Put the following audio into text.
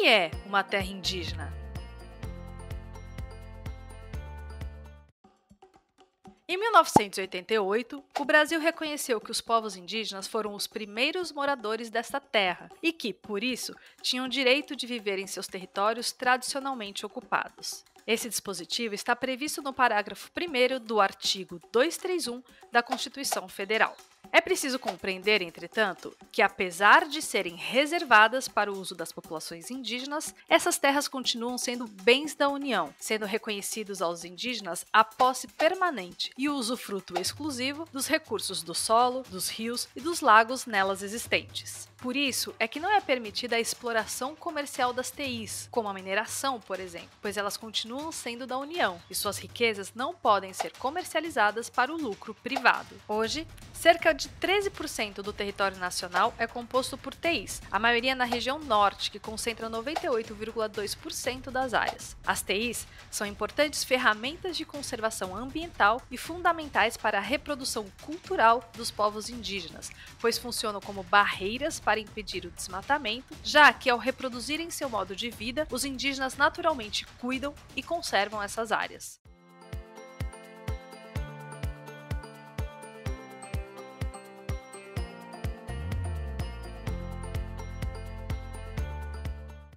que é uma terra indígena? Em 1988, o Brasil reconheceu que os povos indígenas foram os primeiros moradores desta terra e que, por isso, tinham direito de viver em seus territórios tradicionalmente ocupados. Esse dispositivo está previsto no parágrafo 1 do artigo 231 da Constituição Federal. É preciso compreender, entretanto, que apesar de serem reservadas para o uso das populações indígenas, essas terras continuam sendo bens da União, sendo reconhecidos aos indígenas a posse permanente e o usufruto exclusivo dos recursos do solo, dos rios e dos lagos nelas existentes. Por isso é que não é permitida a exploração comercial das TIs, como a mineração, por exemplo, pois elas continuam sendo da União e suas riquezas não podem ser comercializadas para o lucro privado. Hoje, cerca de 13% do território nacional é composto por TIs, a maioria na região norte, que concentra 98,2% das áreas. As TIs são importantes ferramentas de conservação ambiental e fundamentais para a reprodução cultural dos povos indígenas, pois funcionam como barreiras para impedir o desmatamento, já que ao reproduzirem seu modo de vida, os indígenas naturalmente cuidam e conservam essas áreas.